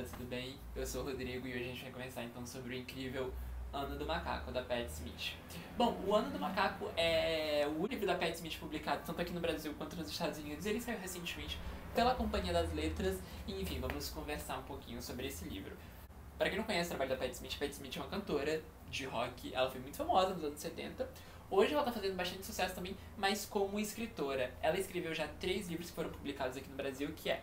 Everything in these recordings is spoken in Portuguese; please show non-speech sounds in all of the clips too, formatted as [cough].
galera, tudo bem? Eu sou o Rodrigo e hoje a gente vai conversar então sobre o incrível Ano do Macaco, da Pat Smith. Bom, o Ano do Macaco é o livro da Pat Smith publicado tanto aqui no Brasil quanto nos Estados Unidos. Ele saiu recentemente pela Companhia das Letras e, enfim, vamos conversar um pouquinho sobre esse livro. Para quem não conhece o trabalho da Pat Smith, Pat Smith é uma cantora de rock, ela foi muito famosa nos anos 70. Hoje ela está fazendo bastante sucesso também, mas como escritora. Ela escreveu já três livros que foram publicados aqui no Brasil, que é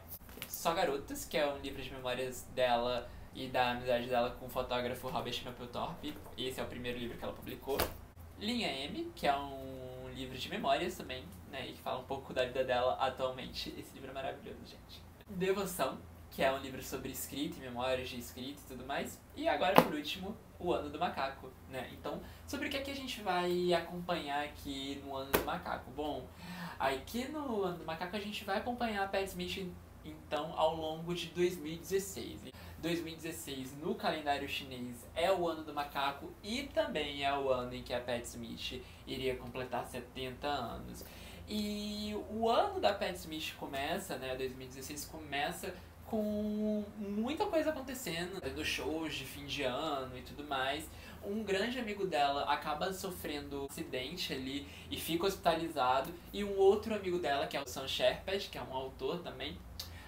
só Garotas, que é um livro de memórias dela e da amizade dela com o fotógrafo Robert Mapplethorpe. Esse é o primeiro livro que ela publicou. Linha M, que é um livro de memórias também, né, e que fala um pouco da vida dela atualmente. Esse livro é maravilhoso, gente. Devoção, que é um livro sobre escrita e memórias de escrita e tudo mais. E agora, por último, o Ano do Macaco, né? Então, sobre o que é que a gente vai acompanhar aqui no Ano do Macaco? Bom, aqui no Ano do Macaco a gente vai acompanhar a Pat Smith então ao longo de 2016. 2016 no calendário chinês é o ano do macaco e também é o ano em que a Pat Smith iria completar 70 anos. E o ano da Pat Smith começa, né, 2016 começa com muita coisa acontecendo, nos shows de fim de ano e tudo mais. Um grande amigo dela acaba sofrendo um acidente ali e fica hospitalizado. E um outro amigo dela, que é o Sam Sherpad, que é um autor também,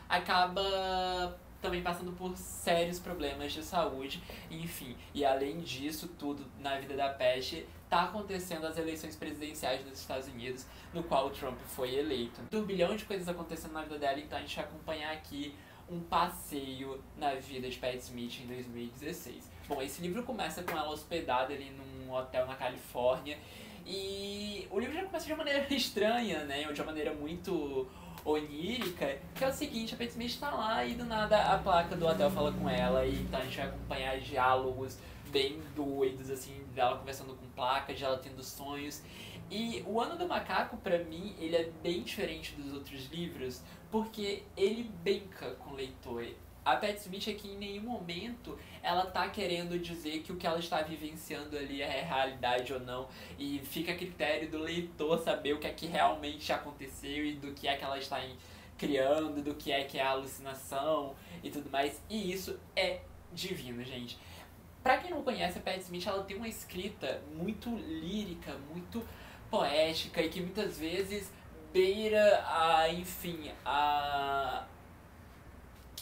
acaba também passando por sérios problemas de saúde, enfim. E além disso tudo, na vida da Peste, tá acontecendo as eleições presidenciais dos Estados Unidos, no qual o Trump foi eleito. Um bilhão de coisas acontecendo na vida dela, então a gente vai acompanhar aqui um passeio na vida de Pat Smith em 2016. Bom, esse livro começa com ela hospedada ali num hotel na Califórnia, e o livro já começa de uma maneira [laughs] estranha, né? De uma maneira muito onírica, que é o seguinte, a Pat Smith está lá e do nada a placa do hotel fala com ela e então a gente vai acompanhar diálogos bem doidos, assim, dela conversando com placas, de ela tendo sonhos. E o Ano do Macaco, para mim, ele é bem diferente dos outros livros, porque ele brinca com o leitor a Pat Smith aqui em nenhum momento ela tá querendo dizer que o que ela está vivenciando ali é realidade ou não e fica a critério do leitor saber o que é que realmente aconteceu e do que é que ela está criando, do que é que é alucinação e tudo mais. E isso é divino, gente. Pra quem não conhece a Pat Smith, ela tem uma escrita muito lírica, muito poética e que muitas vezes beira a, enfim, a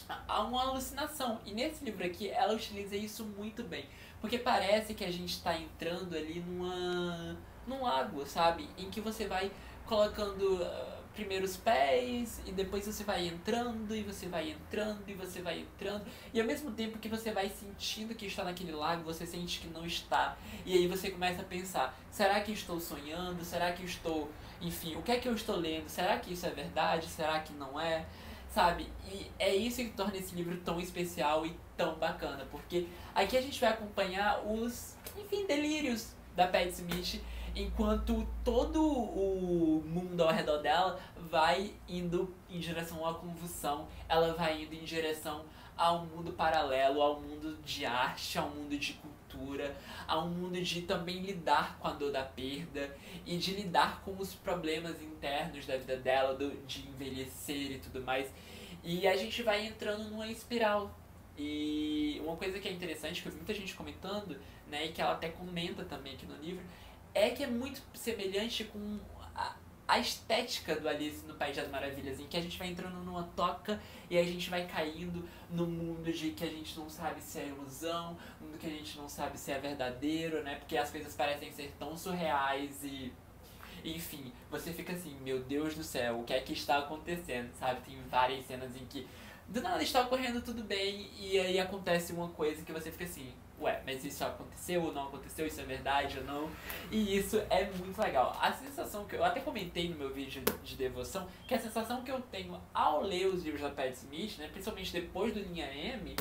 há uma alucinação. E nesse livro aqui, ela utiliza isso muito bem. Porque parece que a gente está entrando ali numa, num lago, sabe? Em que você vai colocando uh, primeiro os pés e depois você vai entrando e você vai entrando e você vai entrando. E ao mesmo tempo que você vai sentindo que está naquele lago, você sente que não está. E aí você começa a pensar: será que estou sonhando? Será que estou. Enfim, o que é que eu estou lendo? Será que isso é verdade? Será que não é? Sabe? E é isso que torna esse livro tão especial e tão bacana, porque aqui a gente vai acompanhar os, enfim, delírios da Pat Smith, enquanto todo o mundo ao redor dela vai indo em direção à convulsão, ela vai indo em direção a um mundo paralelo, ao mundo de arte, ao mundo de cultura, a um mundo de também lidar com a dor da perda e de lidar com os problemas internos da vida dela, do, de envelhecer e tudo mais. E a gente vai entrando numa espiral. E uma coisa que é interessante, que eu vi muita gente comentando, né, e que ela até comenta também aqui no livro, é que é muito semelhante com a, estética do Alice no País das Maravilhas, em que a gente vai entrando numa toca e a gente vai caindo no mundo de que a gente não sabe se é ilusão, mundo que a gente não sabe se é verdadeiro, né? Porque as coisas parecem ser tão surreais e enfim, você fica assim, meu Deus do céu, o que é que está acontecendo, sabe? Tem várias cenas em que do nada está ocorrendo tudo bem e aí acontece uma coisa que você fica assim, ué, mas isso aconteceu ou não aconteceu, isso é verdade ou não. E isso é muito legal. A sensação que eu, eu até comentei no meu vídeo de devoção, que a sensação que eu tenho ao ler os livros da Pat Smith, né, principalmente depois do Linha M,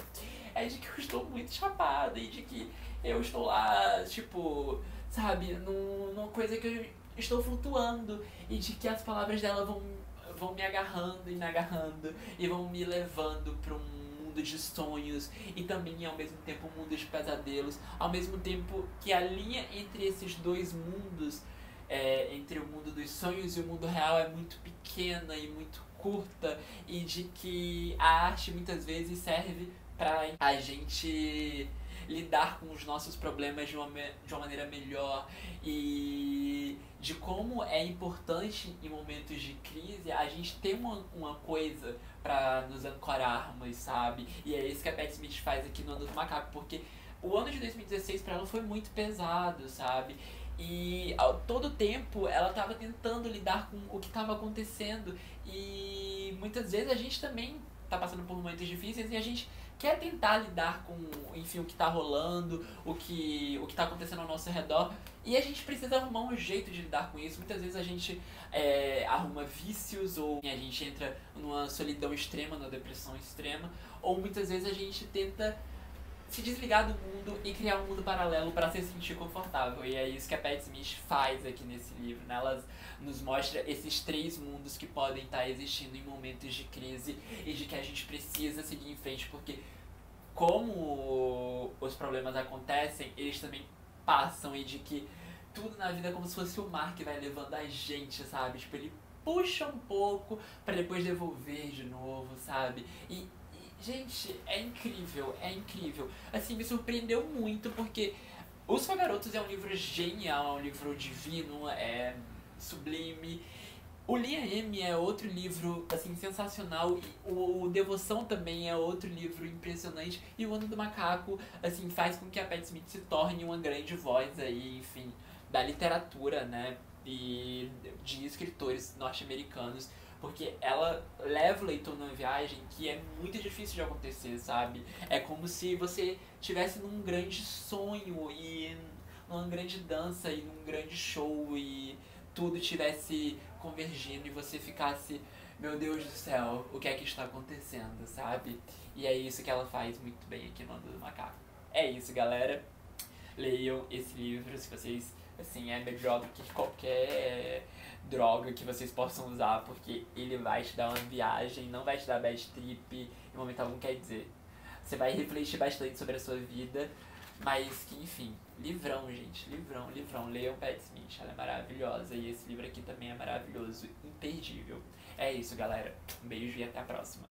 é de que eu estou muito chapada e de que eu estou lá, tipo, sabe, num, numa coisa que eu estou flutuando. E de que as palavras dela vão, vão me agarrando e me agarrando. E vão me levando para um mundo de sonhos. E também ao mesmo tempo um mundo de pesadelos, ao mesmo tempo que a linha entre esses dois mundos, é, entre o mundo dos sonhos e o mundo real, é muito pequena e muito curta. E de que a arte muitas vezes serve para a gente lidar com os nossos problemas de uma, de uma maneira melhor e de como é importante em momentos de crise a gente ter uma, uma coisa para nos ancorarmos, sabe? E é isso que a Pat Smith faz aqui no Ano do Macaco, porque o ano de 2016 para ela foi muito pesado, sabe? E ao todo tempo ela estava tentando lidar com o que estava acontecendo e muitas vezes a gente também está passando por momentos difíceis e a gente quer tentar lidar com, enfim, o que está rolando, o que o que tá acontecendo ao nosso redor. E a gente precisa arrumar um jeito de lidar com isso. Muitas vezes a gente é, arruma vícios, ou a gente entra numa solidão extrema, numa depressão extrema, ou muitas vezes a gente tenta se desligar do mundo e criar um mundo paralelo para se sentir confortável. E é isso que a Pat Smith faz aqui nesse livro. Né? Ela nos mostra esses três mundos que podem estar existindo em momentos de crise e de que a gente precisa seguir em frente, porque como os problemas acontecem, eles também passam e de que tudo na vida é como se fosse o mar que vai levando a gente, sabe? Tipo, ele puxa um pouco para depois devolver de novo, sabe? E Gente, é incrível, é incrível. Assim, me surpreendeu muito porque Os Garotos é um livro genial, é um livro divino, é sublime. O Liam M é outro livro, assim, sensacional. O, Devoção também é outro livro impressionante. E o Ano do Macaco, assim, faz com que a Pat Smith se torne uma grande voz aí, enfim, da literatura, né? E de escritores norte-americanos porque ela leva o leitor numa viagem que é muito difícil de acontecer, sabe? É como se você tivesse num grande sonho e numa grande dança e num grande show e tudo tivesse convergindo e você ficasse, meu Deus do céu, o que é que está acontecendo, sabe? E é isso que ela faz muito bem aqui no Ando do Macaco. É isso, galera. Leiam esse livro se vocês, assim, é melhor do que qualquer droga que vocês possam usar, porque ele vai te dar uma viagem, não vai te dar bad trip em momento algum, quer dizer. Você vai refletir bastante sobre a sua vida, mas que, enfim, livrão, gente, livrão, livrão. Leiam Pat Smith, ela é maravilhosa e esse livro aqui também é maravilhoso, imperdível. É isso, galera. Um beijo e até a próxima.